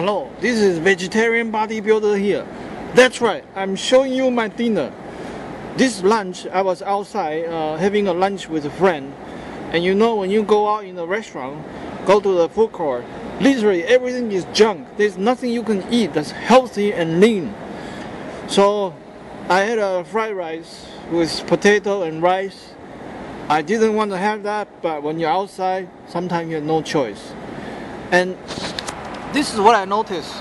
Hello, this is vegetarian bodybuilder here. That's right, I'm showing you my dinner. This lunch, I was outside uh, having a lunch with a friend. And you know, when you go out in a restaurant, go to the food court, literally everything is junk. There's nothing you can eat that's healthy and lean. So I had a fried rice with potato and rice. I didn't want to have that, but when you're outside, sometimes you have no choice. And this is what I noticed.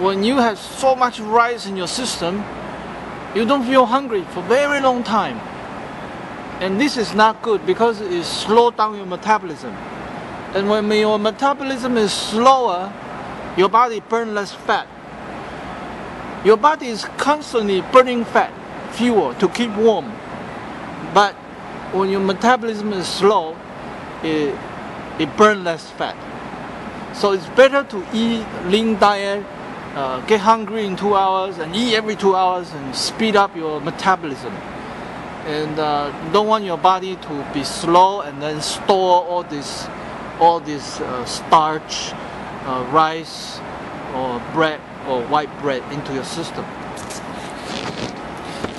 When you have so much rice in your system, you don't feel hungry for very long time. And this is not good because it slows down your metabolism. And when your metabolism is slower, your body burns less fat. Your body is constantly burning fat, fuel to keep warm. But when your metabolism is slow, it, it burns less fat. So it's better to eat lean diet, uh, get hungry in two hours, and eat every two hours and speed up your metabolism. And uh, don't want your body to be slow and then store all this, all this uh, starch, uh, rice, or bread or white bread into your system.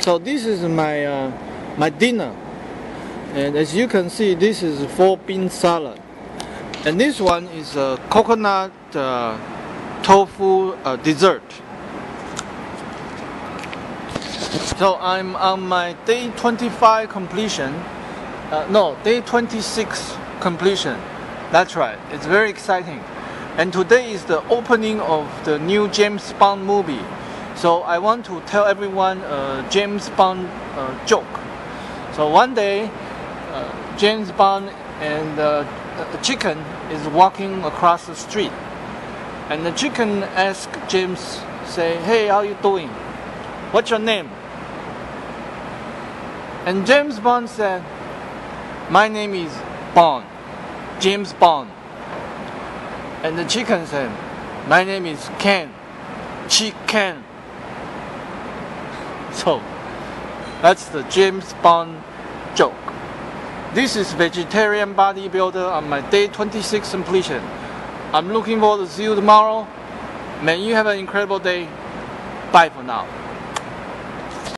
So this is my uh, my dinner, and as you can see, this is four bean salad. And this one is a coconut uh, tofu uh, dessert. So I'm on my day 25 completion. Uh, no, day 26 completion. That's right. It's very exciting. And today is the opening of the new James Bond movie. So I want to tell everyone a James Bond uh, joke. So one day, uh, James Bond and uh, the chicken is walking across the street. And the chicken asks James, say, hey, how you doing? What's your name? And James Bond said, my name is Bond, James Bond. And the chicken said, my name is Ken, Chicken. So, that's the James Bond joke. This is vegetarian bodybuilder on my day 26 completion. I'm looking forward to see you tomorrow. May you have an incredible day. Bye for now.